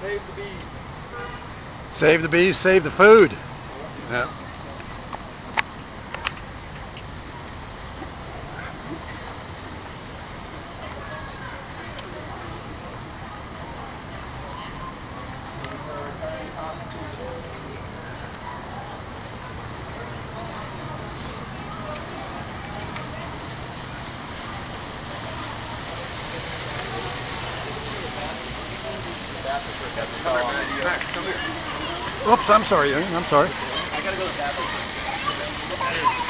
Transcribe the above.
Save the bees. Save the bees, save the food. Yeah. Oops, I'm sorry, I'm sorry. I gotta go to the bathroom.